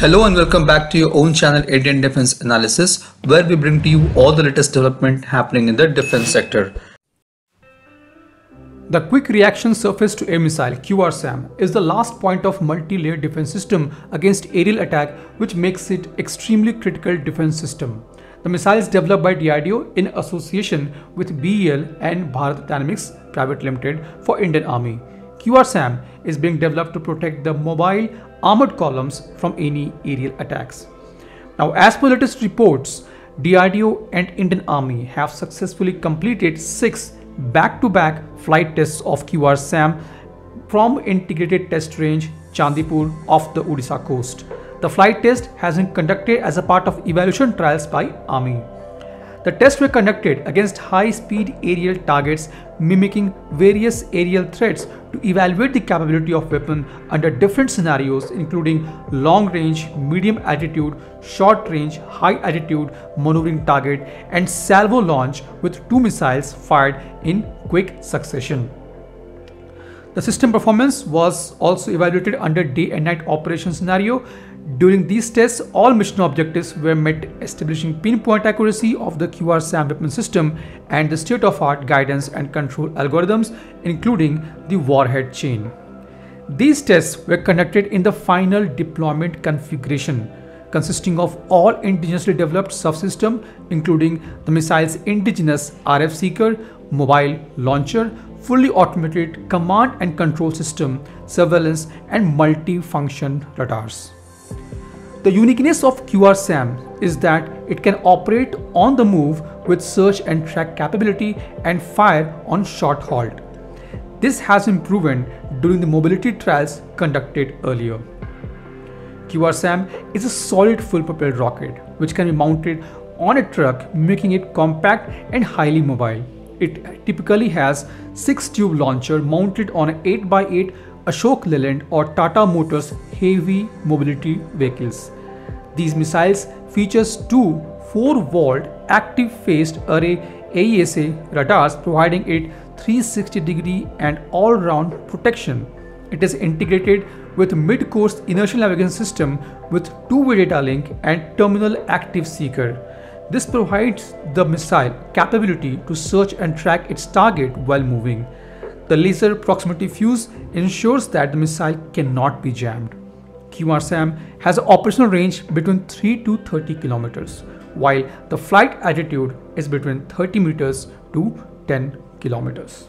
Hello and welcome back to your own channel Indian Defense Analysis where we bring to you all the latest development happening in the defense sector. The Quick Reaction Surface to Air Missile QRSAM is the last point of multi-layer defense system against aerial attack which makes it extremely critical defense system. The missile is developed by DRDO in association with BEL and Bharat Dynamics Private Limited for Indian Army. QRSAM is being developed to protect the mobile armored columns from any aerial attacks. Now, as per latest reports, DRDO and Indian Army have successfully completed six back-to-back -back flight tests of QRSAM from Integrated Test Range Chandipur off the Odisha coast. The flight test has been conducted as a part of evaluation trials by Army. The tests were conducted against high-speed aerial targets mimicking various aerial threats to evaluate the capability of weapon under different scenarios including long range, medium altitude, short range, high altitude maneuvering target and salvo launch with two missiles fired in quick succession. The system performance was also evaluated under day and night operation scenario during these tests, all mission objectives were met establishing pinpoint accuracy of the QRSAM weapon system and the state-of-art guidance and control algorithms, including the warhead chain. These tests were conducted in the final deployment configuration, consisting of all indigenously developed subsystem, including the missile's indigenous RF seeker, mobile launcher, fully automated command and control system, surveillance, and multi-function radars. The uniqueness of QRSAM is that it can operate on the move with search and track capability and fire on short halt. This has been proven during the mobility trials conducted earlier. QRSAM is a solid fuel propelled rocket which can be mounted on a truck making it compact and highly mobile. It typically has 6 tube launcher mounted on an 8x8 Ashok Leyland or Tata Motors heavy mobility vehicles. These missiles features two 4-volt active phased array AESA radars providing it 360 degree and all-round protection. It is integrated with mid-course inertial navigation system with two-way data link and terminal active seeker. This provides the missile capability to search and track its target while moving. The laser proximity fuse ensures that the missile cannot be jammed. QRSAM has an operational range between 3 to 30 kilometers, while the flight altitude is between 30 meters to 10 kilometers.